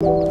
Música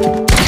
you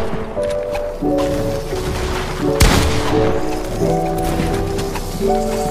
you